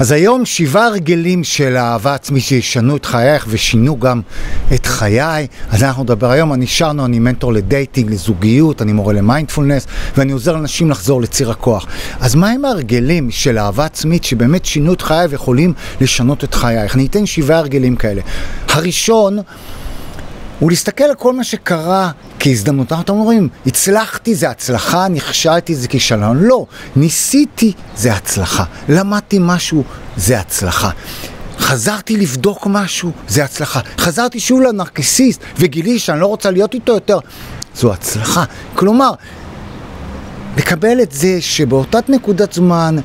אז היום שבעה הרגלים של אהבה עצמית שישנו את חייך ושינו גם את חיי. אז אנחנו נדבר היום, אני שרנו, אני מנטור לדייטינג, לזוגיות, אני מורה למיינדפולנס, ואני עוזר לאנשים לחזור לציר הכוח. אז מה הם ההרגלים של אהבה עצמית שבאמת שינו את חיי ויכולים לשנות את חייך? אני אתן שבעה הרגלים כאלה. הראשון... הוא להסתכל על כל מה שקרה כהזדמנות. אנחנו אומרים, הצלחתי זה הצלחה, נכשלתי זה כישלון. לא, ניסיתי זה הצלחה, למדתי משהו זה הצלחה. חזרתי לבדוק משהו, זה הצלחה. חזרתי שוב לנרקסיסט וגילי שאני לא רוצה להיות איתו יותר, זו הצלחה. כלומר, לקבל את זה שבאותה נקודת זמן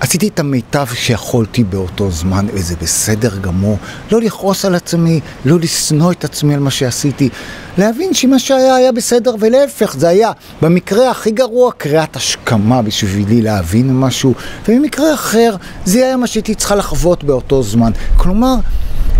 עשיתי את המיטב שיכולתי באותו זמן, וזה בסדר גמור. לא לכעוס על עצמי, לא לשנוא את עצמי על מה שעשיתי. להבין שמה שהיה היה בסדר, ולהפך, זה היה במקרה הכי גרוע קריאת השכמה בשבילי להבין משהו, ובמקרה אחר זה היה מה שהייתי צריכה לחוות באותו זמן. כלומר,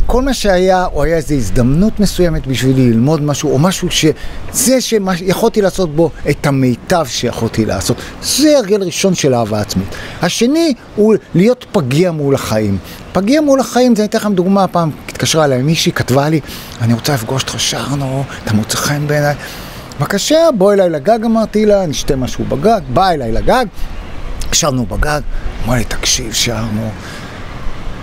כל מה שהיה, או היה איזו הזדמנות מסוימת בשבילי ללמוד משהו, או משהו שזה שיכולתי לעשות בו את המיטב שיכולתי לעשות. זה הרגל ראשון של אהבה עצמית. השני הוא להיות פגיע מול החיים. פגיע מול החיים, זה אני אתן לכם דוגמה, פעם התקשרה אליי מישהי, כתבה לי, אני רוצה לפגוש אותך שרנו, אתה מוצא חן בעיניי. בבקשה, בוא אליי לגג, אמרתי לה, נשתה משהו בגג, בא אליי לגג, ישבנו בגג, אמר לי, תקשיב, שרנו.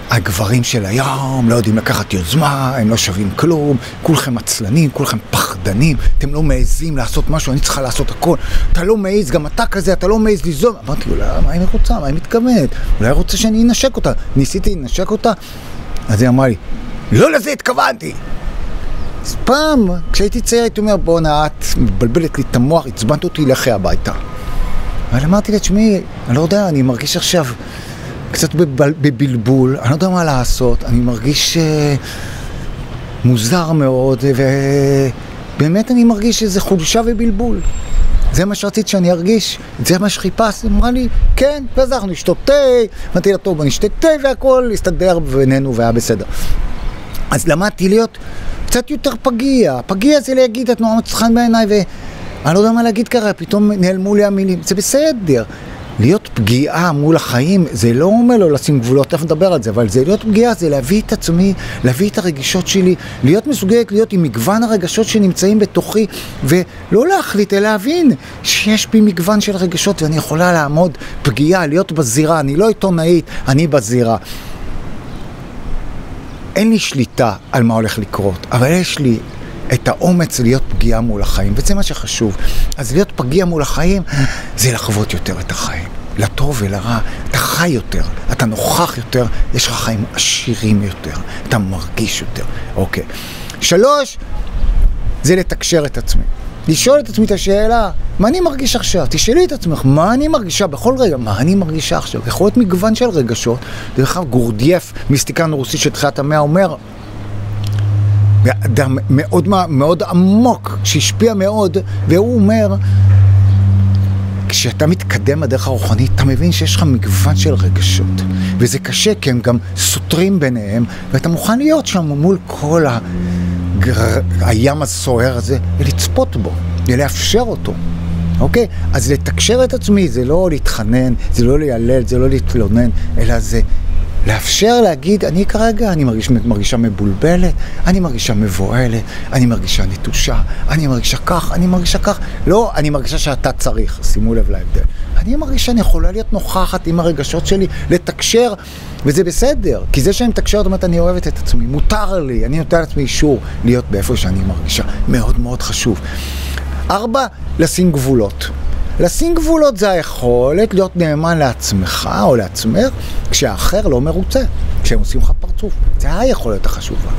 הגברים של היום לא יודעים לקחת יוזמה, הם לא שווים כלום, כולכם עצלנים, כולכם פחדנים, אתם לא מעזים לעשות משהו, אני צריכה לעשות הכל. אתה לא מעז, גם אתה כזה, אתה לא מעז ליזום. אמרתי, אולי, מה היא רוצה? מה היא מתכוונת? אולי היא רוצה שאני אנשק אותה. ניסיתי לנשק אותה, אז היא אמרה לי, לא לזה התכוונתי. אז פעם, כשהייתי צעיר, הייתי אומר, בואנה, את מבלבלת לי את המוח, עצבנת אותי, לכי הביתה. אבל אמרתי לה, תשמעי, אני לא יודע, אני מרגיש עכשיו... קצת בבלבול, אני לא יודע מה לעשות, אני מרגיש uh, מוזר מאוד, ובאמת אני מרגיש איזה חולשה ובלבול. זה מה שרצית שאני ארגיש, זה מה שחיפשתי, אמרה לי, כן, ואז אנחנו נשתות תה, אמרתי לה, טוב, בוא נשתה תה והכל הסתדר בינינו והיה בסדר. אז למדתי להיות קצת יותר פגיע, פגיע זה להגיד, את נורא מצחן בעיניי ואני לא יודע מה להגיד ככה, פתאום נעלמו לי המילים, זה בסדר. להיות פגיעה מול החיים, זה לא אומר לו לשים גבולות, תכף נדבר על זה, אבל זה להיות פגיעה, זה להביא את עצמי, להביא את הרגשות שלי, להיות מסוגלת להיות עם מגוון הרגשות שנמצאים בתוכי, ולא להחליט, אלא להבין שיש בי מגוון של רגשות ואני יכולה לעמוד פגיעה, להיות בזירה, אני לא עיתונאית, אני בזירה. אין לי שליטה על מה הולך לקרות, אבל יש לי את האומץ להיות פגיעה מול החיים, וזה מה שחשוב. אז להיות פגיע מול החיים זה לחוות יותר את החיים. לטוב ולרע, אתה חי יותר, אתה נוכח יותר, יש לך חיים עשירים יותר, אתה מרגיש יותר. אוקיי. שלוש, זה לתקשר את עצמי. לשאול את עצמי את השאלה, מה אני מרגיש עכשיו? תשאלי את עצמך, מה אני מרגישה בכל רגע? מה אני מרגישה עכשיו? יכול להיות מגוון של רגשות. דרך אגב, גורדייף, מיסטיקן רוסי של תחילת המאה, אומר, אדם מאוד, מאוד עמוק, שהשפיע מאוד, והוא אומר, כשאתה מתקדם בדרך הרוחנית, אתה מבין שיש לך מגוון של רגשות. וזה קשה, כי הם גם סותרים ביניהם, ואתה מוכן להיות שם מול כל הגר... הים הסוער הזה, ולצפות בו, ולאפשר אותו. אוקיי? אז לתקשר את עצמי זה לא להתחנן, זה לא ליילל, זה לא להתלונן, אלא זה לאפשר להגיד, אני כרגע, אני מרגיש, מרגישה מבולבלת, אני מרגישה מבוהלת, אני מרגישה נטושה, אני מרגישה כך, אני מרגישה כך. לא, אני מרגישה שאתה צריך, שימו לב להבדל. אני מרגישה שאני יכולה להיות נוכחת עם הרגשות שלי, לתקשר, וזה בסדר. כי זה שאני מתקשר, זאת אומרת, אני אוהבת את עצמי, מותר לי, אני נותן לעצמי אישור להיות באיפה שאני מרגישה. מאוד מאוד חשוב. ארבע, לשים גבולות. לשים גבולות זה היכולת להיות נאמן לעצמך או לעצמך כשהאחר לא מרוצה, כשהם עושים לך פרצוף. זה היכולת החשובה.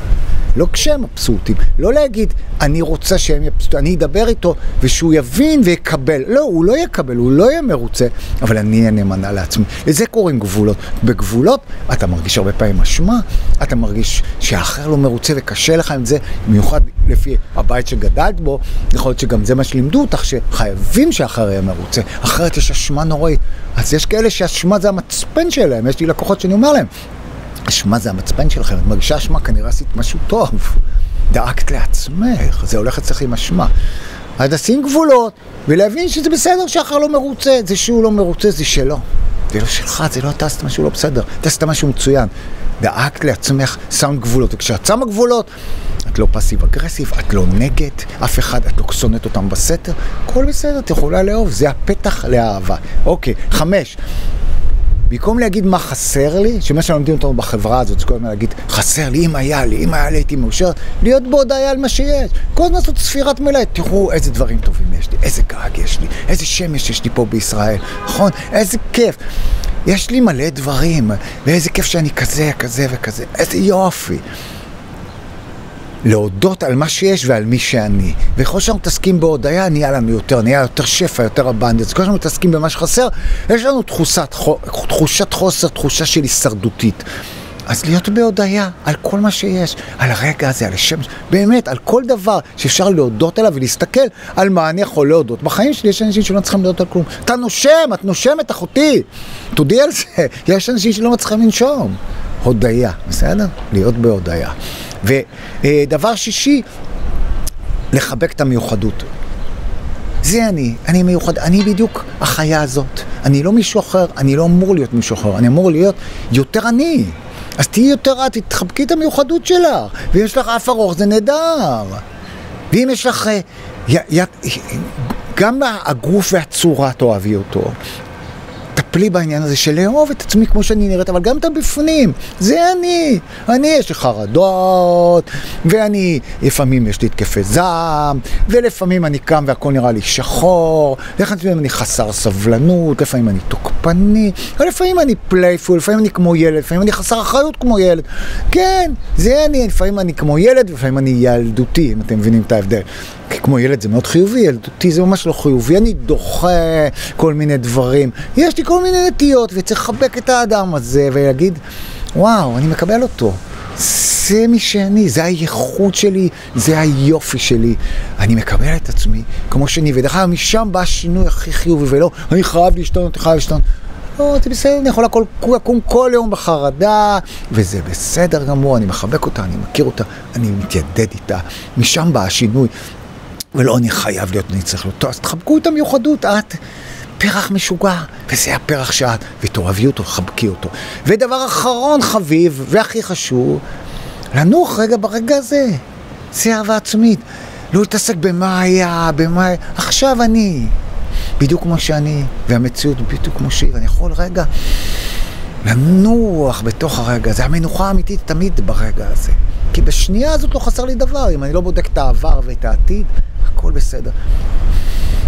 לא כשהם מבסוטים. לא להגיד, אני רוצה שהם יבסוטים, אני אדבר איתו ושהוא יבין ויקבל. לא, הוא לא יקבל, הוא לא יהיה מרוצה, אבל אני אהיה נאמנה לעצמי. לזה קוראים גבולות. בגבולות אתה מרגיש הרבה פעמים אשמה, אתה מרגיש שהאחר לא מרוצה וקשה לך עם זה, במיוחד לפי הבית שגדלת בו, יכול להיות שגם זה מה שלימדו אותך, שחייבים שהאחר יהיה מרוצה, אחרת יש אשמה נוראית. אז יש כאלה שאשמה זה המצפן שלהם, יש לי לקוחות שאני אומר להם, אשמה זה המצפן שלכם, את מרגישה אשמה, כנראה עשית משהו טוב. דאגת לעצמך, זה הולך אצלך עם אשמה. אז לשים גבולות, ולהבין שזה בסדר שאחר לא מרוצה, זה שהוא לא מרוצה זה שלו. זה לא שלך, זה לא אתה עשית משהו לא בסדר, אתה עשית משהו מצוין. דאגת לעצמך, שמת גבולות, וכשאת שמה גבולות, את לא פסיב אגרסיב, את לא נגד אף אחד, את לא שונאת אותם בסתר, הכל בסדר, את יכולה לאהוב, זה הפתח לאהבה. אוקיי, חמש. במקום להגיד מה חסר לי, שמה שלומדים אותנו בחברה הזאת, זה כל הזמן להגיד, חסר לי, אם היה לי, אם היה לי הייתי מאושר, להיות בהודעה על מה שיש. כל הזמן לעשות ספירת מלאה, תראו איזה דברים טובים יש לי, איזה גג יש לי, איזה שמש יש לי פה בישראל, נכון? איזה כיף. יש לי מלא דברים, ואיזה כיף שאני כזה, כזה וכזה, איזה יופי. להודות על מה שיש ועל מי שאני. וככל שאנחנו מתעסקים בהודיה, נהיה לנו יותר, נהיה יותר שפע, יותר הבנדס. ככל שאנחנו מתעסקים במה שחסר, יש לנו תחושת, תחושת חוסר, תחושה של הישרדותית. אז להיות בהודיה על כל מה שיש, על הרגע הזה, על השמש, באמת, על כל דבר שאפשר להודות עליו ולהסתכל על מה אני יכול להודות. בחיים שלי יש אנשים שלא צריכים להודות על כלום. אתה נושם, את נושמת, אחותי. תודי על זה. יש אנשים שלא מצליחים לנשום. הודיה, בסדר? להיות בהודיה. ודבר שישי, לחבק את המיוחדות. זה אני, אני מיוחד, אני בדיוק החיה הזאת. אני לא מישהו אחר, אני לא אמור להיות מישהו אחר, אני אמור להיות יותר אני. אז תהיי יותר את, תחבקי את המיוחדות שלך. ואם יש לך אף ארוך זה נהדר. ואם יש לך... י, י, גם הגוף והצורה תאהבי אותו. טפלי בעניין הזה של לאהוב את עצמי כמו שאני נראית, אבל גם את הבפנים, זה אני. אני, יש לי חרדות, ואני, לפעמים יש לי התקפי זעם, ולפעמים אני קם והכל נראה לי שחור, ולפעמים אני חסר סבלנות, לפעמים אני תוקפני, ולפעמים אני playful, לפעמים אני כמו ילד, לפעמים אני חסר אחריות כמו ילד. כן, זה אני, לפעמים אני כמו ילד, ולפעמים אני ילדותי, אם אתם מבינים את ההבדל. כי כמו ילד זה מאוד חיובי, ילדותי זה ממש לא חיובי, אני דוחה כל מיני דברים. יש לי כל מיני נטיות, וצריך לחבק את האדם הזה ולהגיד, וואו, אני מקבל אותו. זה מי שאני, זה הייחוד שלי, זה היופי שלי. אני מקבל את עצמי כמו שאני, ודרך אגב, משם בא השינוי הכי חיובי, ולא, אני חייב להשתנות, אני חייב להשתנות. לא, זה בסדר, אני יכול לקום כל יום בחרדה, וזה בסדר גמור, אני מחבק אותה, אני מכיר אותה, אני מתיידד איתה. משם בא השינוי. ולא, אני חייב להיות, אני צריך להיות, אז תחבקו את המיוחדות, את פרח משוגע, וזה הפרח שאת, ותאהבי אותו, חבקי אותו. ודבר אחרון חביב, והכי חשוב, לנוח רגע ברגע הזה. זה אהבה עצמית. לא להתעסק במה היה, במה... עכשיו אני. בדיוק כמו שאני, והמציאות בדיוק כמו שהיא, ואני יכול רגע לנוח בתוך הרגע הזה. המנוחה האמיתית תמיד ברגע הזה. כי בשנייה הזאת לא חסר לי דבר, אם אני לא בודק את העבר ואת העתיד, הכל בסדר.